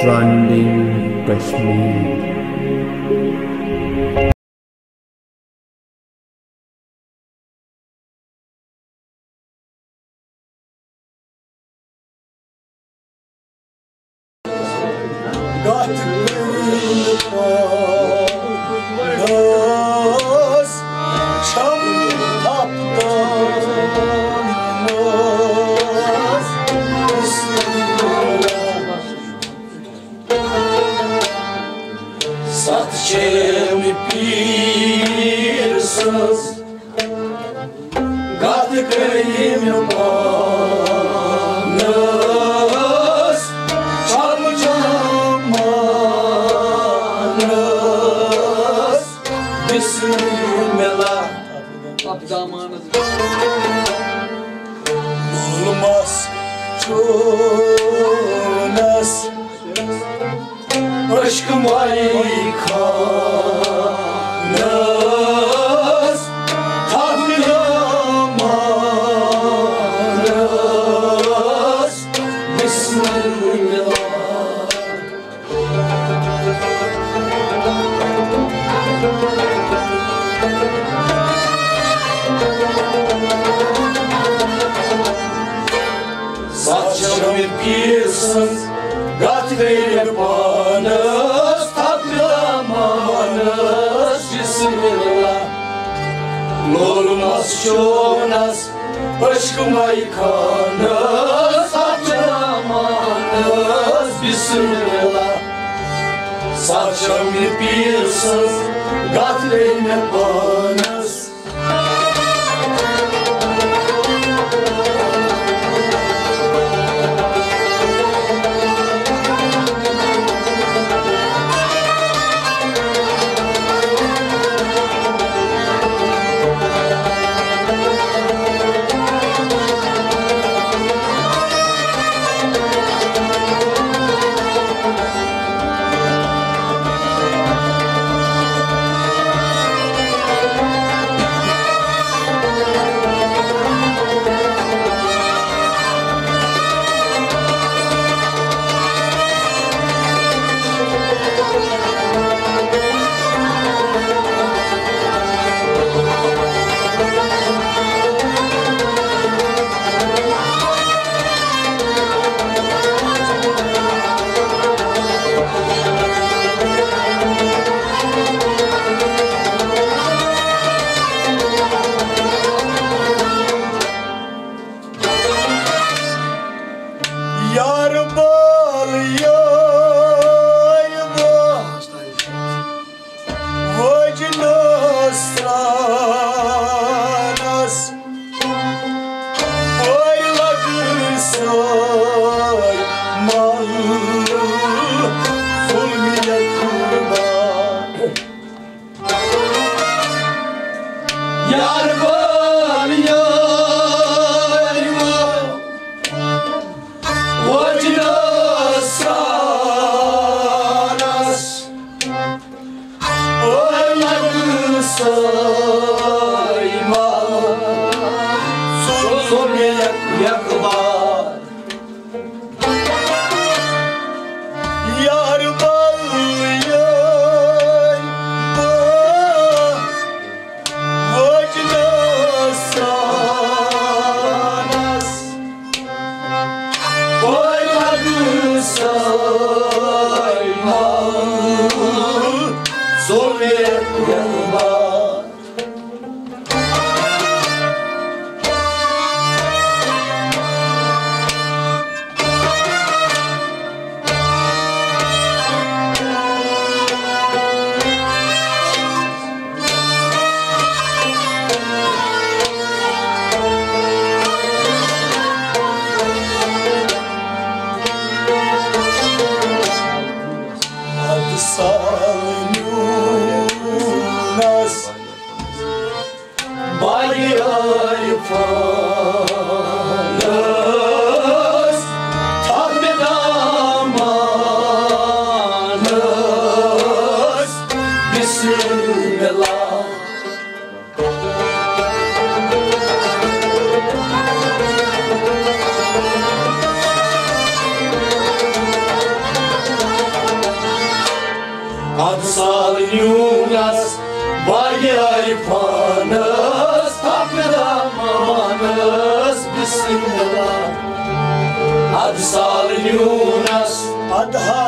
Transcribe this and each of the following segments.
Trending Kashmir. Bismillah. Olmaz çonas Aşkım aykanız Gatreyim banız Taklamanız Bismillah. Olmaz şonas Aşkım aykanız Taklamanız Bismillah. Saçım bir sız Gatreyim banız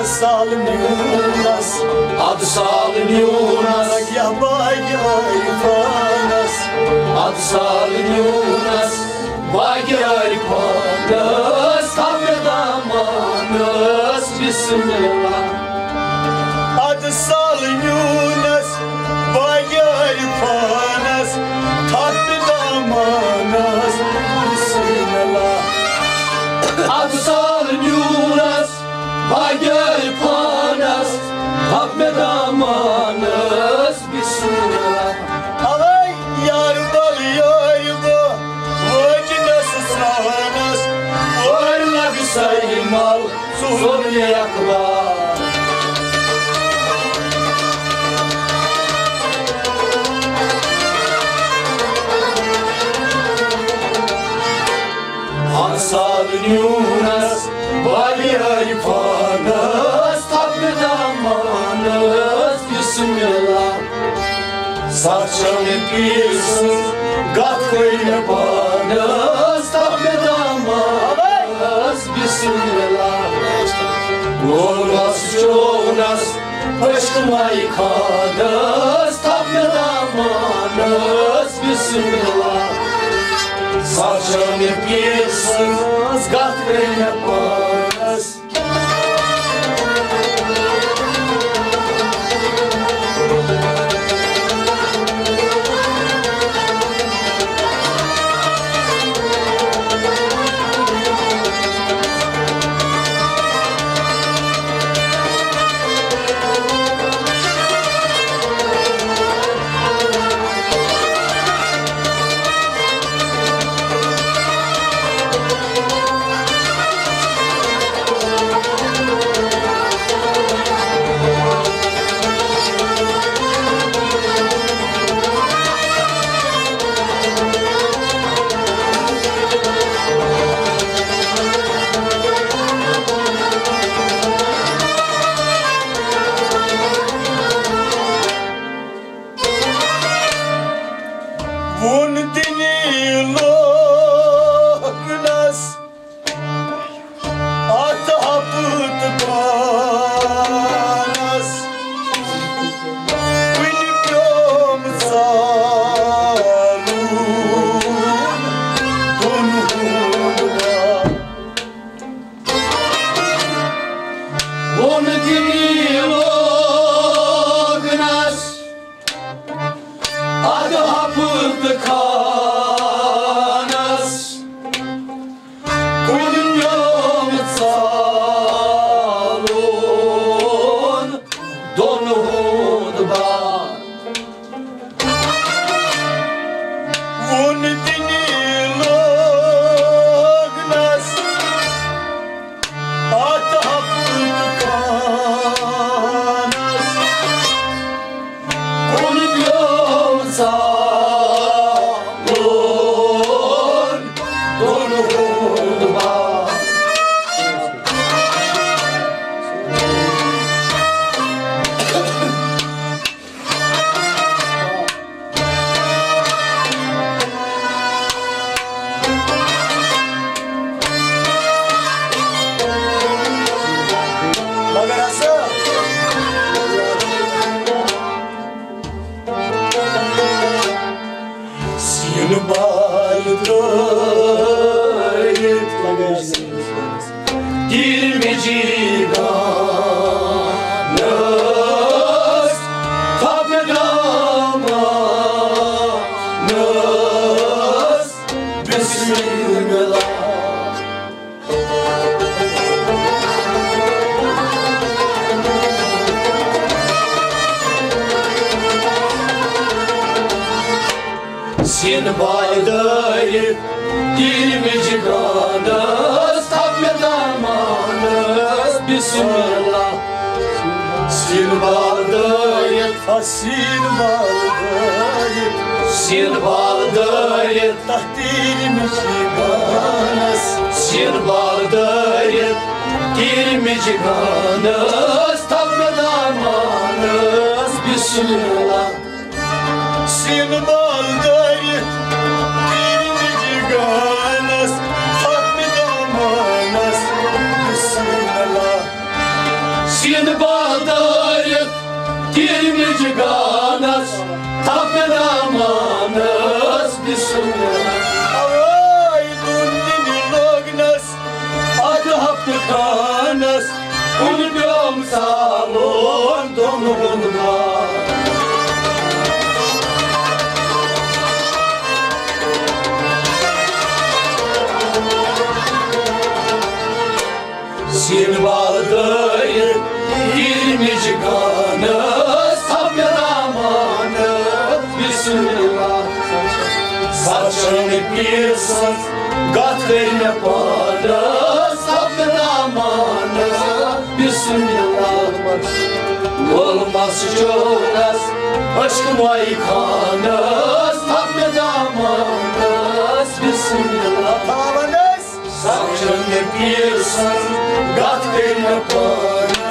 Adha saliniunas ad saliniunas, Ya bagay fanas ad saliniunas, bagay panas, tapedamanas, bismillah. Ad saliniunas Bagay fanas Tatbidamanas Bismillah. Ad saliniunas, bagay panas, tapedamanas, bismillah. Alay yar bal yar ba Vacinas sanas Varla saymal, zor yaklar. Saçını pilsin, Gatkıyla panas, Tapedamanas, Bismillah. Gorgas çoğunas, Aşkıma yıkadas, Tapedamanas, Bismillah. Saçını pilsin, Gatkıyla panas, baldayet Girmeciganız Tapedamanız Bismillah Sin baldayet Asil baldayet Sin baldayet Tahtil mişiganas Sin baldayet Girmeciganız Tapedamanız Bismillah Sin Sin baldayı Tirmici ganas. Tapedamanas Bismillah Avay dundini lognas Adı haptı kanas. Unutmam salon donurunda. Baldayı Tirmici ganas Tapedamanas Bismillah Saçını bir saz Gatveyle para Sabredamanı Bismillah Olmaz çoğunaz Aşkım aykanı Sabredamanı Bismillah Tavanes Saçını bir saz Gatveyle para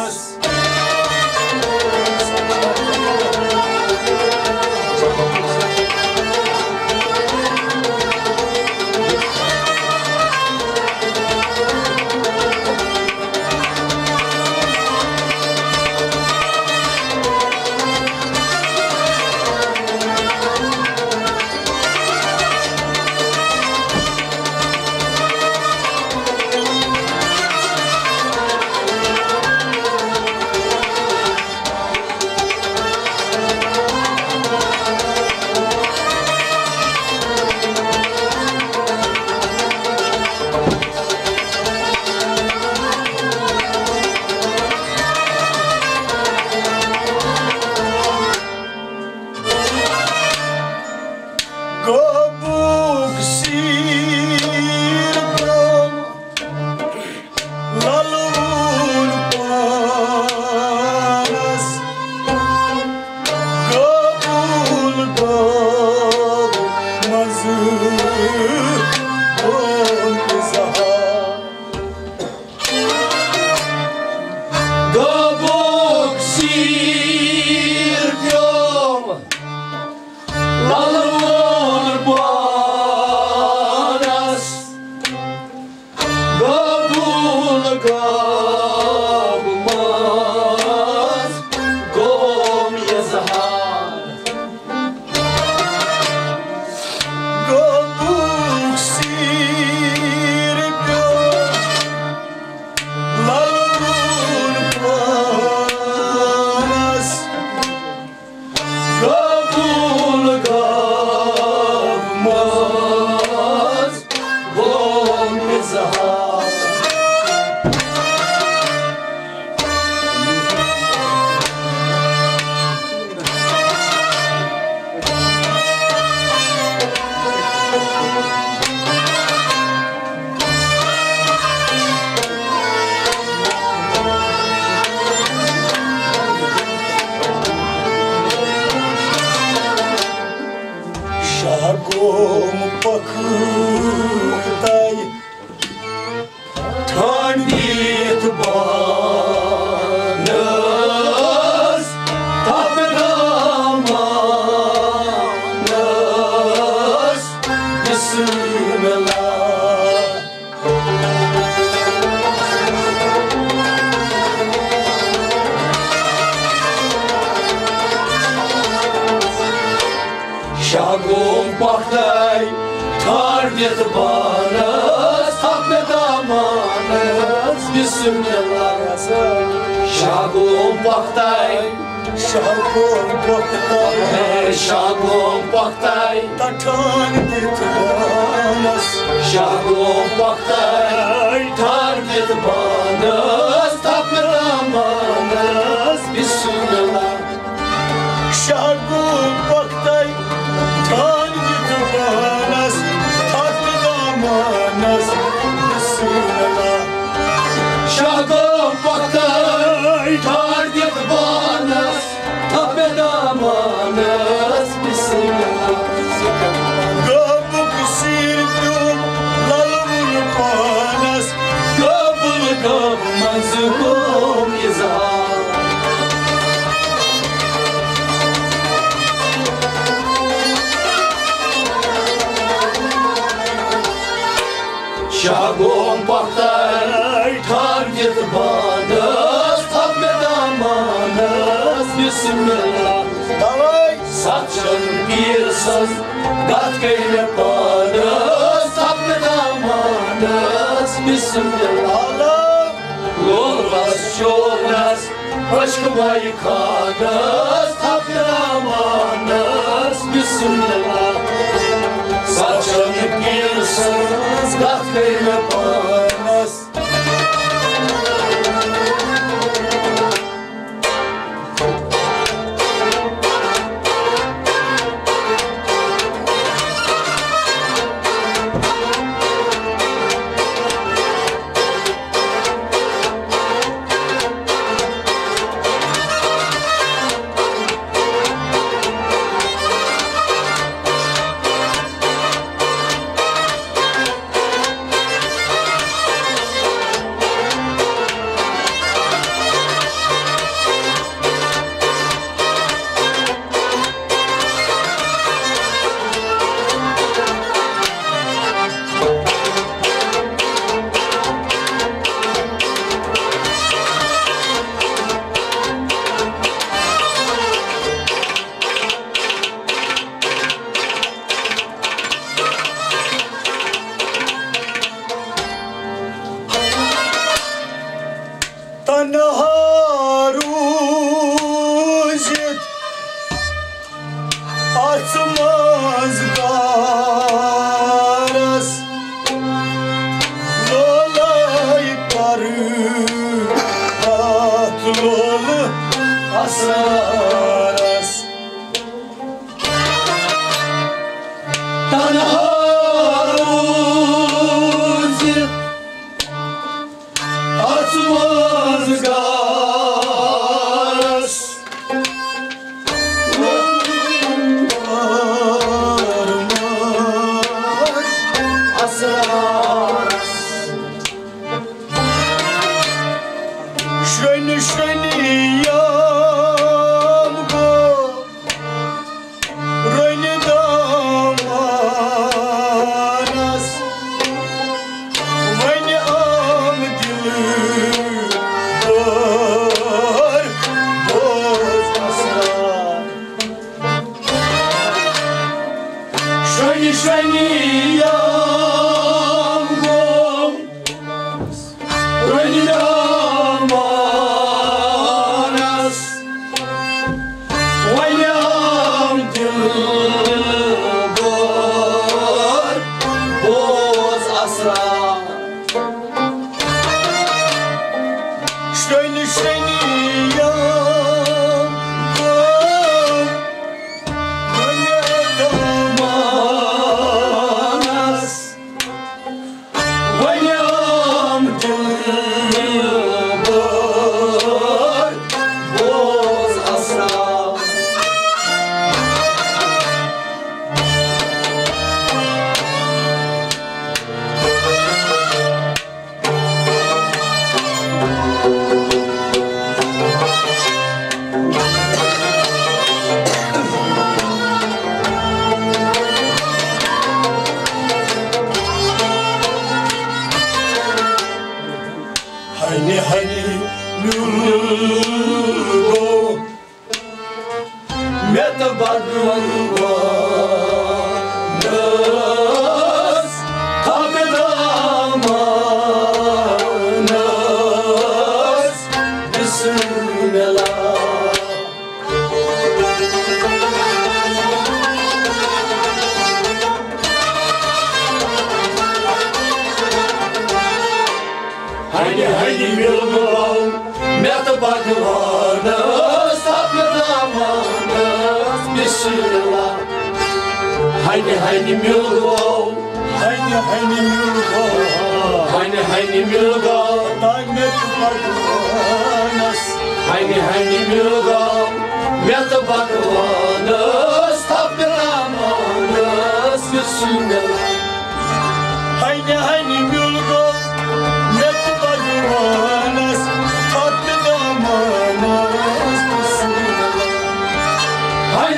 Zaha Şagum baktay Target banas Tapedamanas Bismillah Şagum baktay Şagom покрытай Şagum baktay Tatan gitmanas Şagum baktay Target banas Tapedamanas Bismillah Şagom покрытай Tan gitmanas Tatlı baktay Target banas Tapedamanas kurbanız Ahmet amanız Bismillah Dalay Saçın bir söz Gat keyle panız Ahmet amanız Bismillah Lurras çolras Aşkı baykanız Ahmet amanız Bismillah Saçın bir söz Gat keyle panız don't know Lord. Haydi haydi milgov Meta bagulvanas Tabedamanas Bismillah Haydi haydi milgov Hani hani nurgo Haydi haydi milgov Tane tuparganas Haydi haydi milgov Meta bagulvanas Tabedamanas Bismillah Hani hani nurgo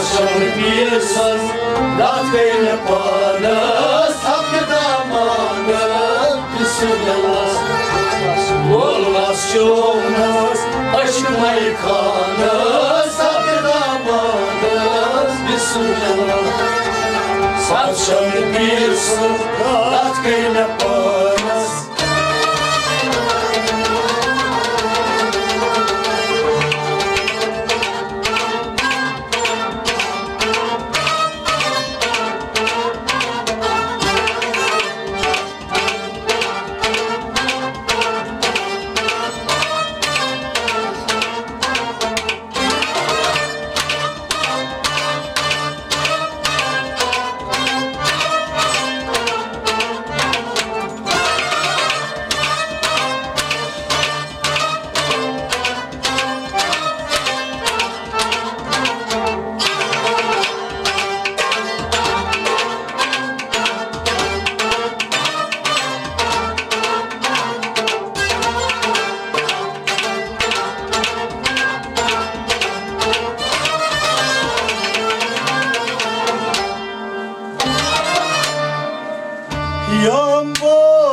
Sakşan bir söz Dat beyle bana Satramana Bismillah Olmaz çoğunaz Aşkıma yıkanı Satramana Bismillah Sakşan bir söz Dat Yambo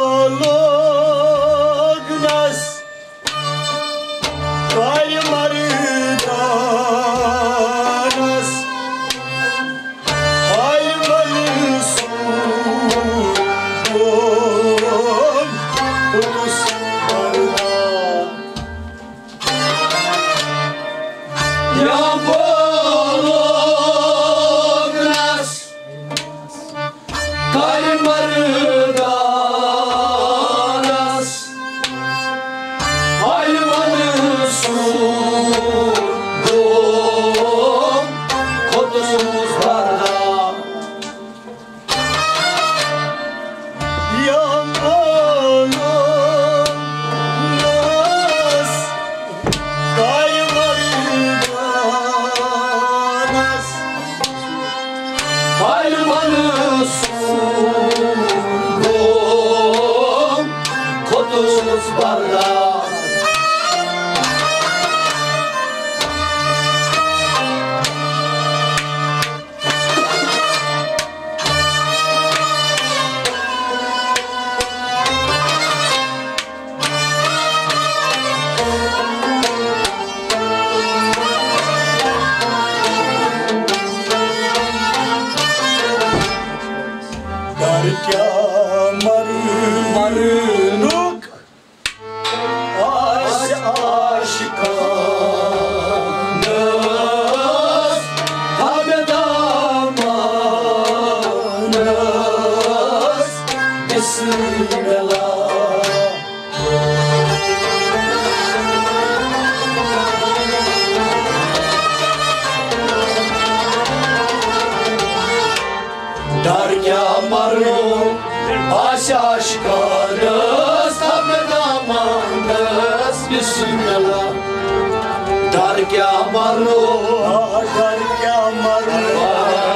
Darya marun Darya marı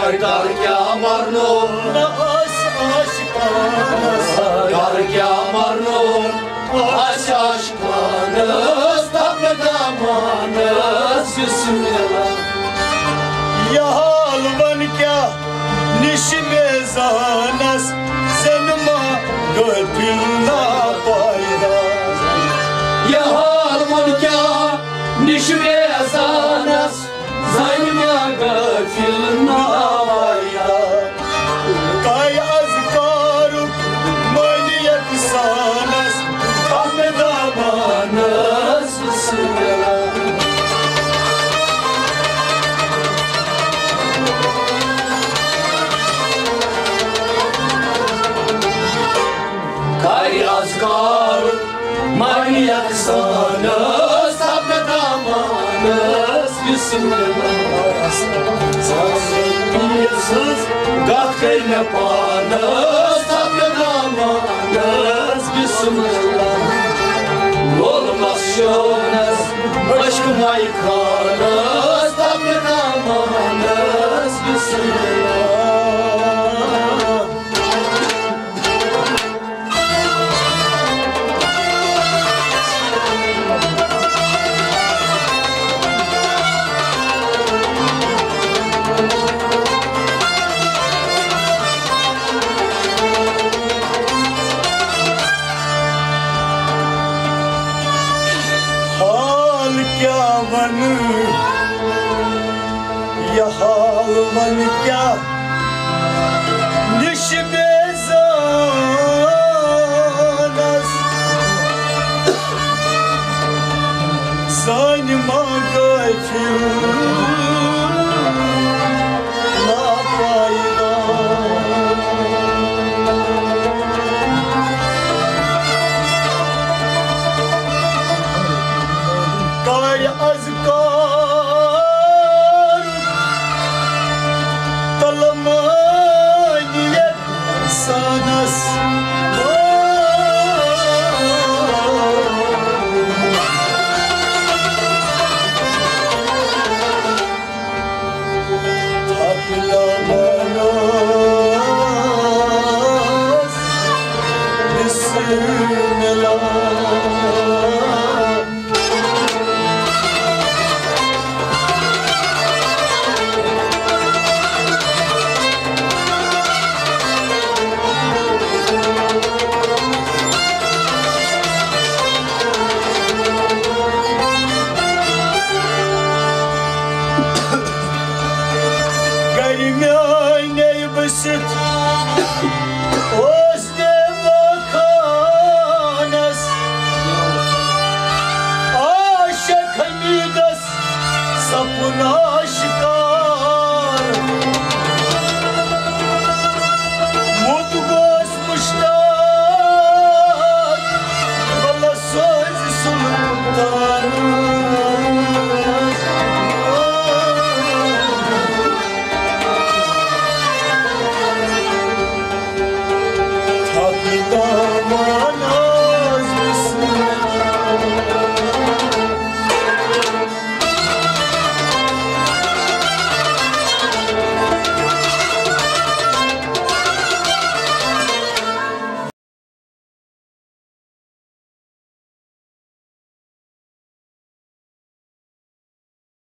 Ay Darya marun Aş aşkanas Darya marun Aş aşkanız Habedamanız Bismillah Ya halvan kya niş mezanas Senma göpilna nişve azanas Zaynıma gafil simlimas, sasipysis, gakai nepanas, apie damanas visimlimas. Olmaz şönes, aşkım aykanas, apie damanas visimlimas.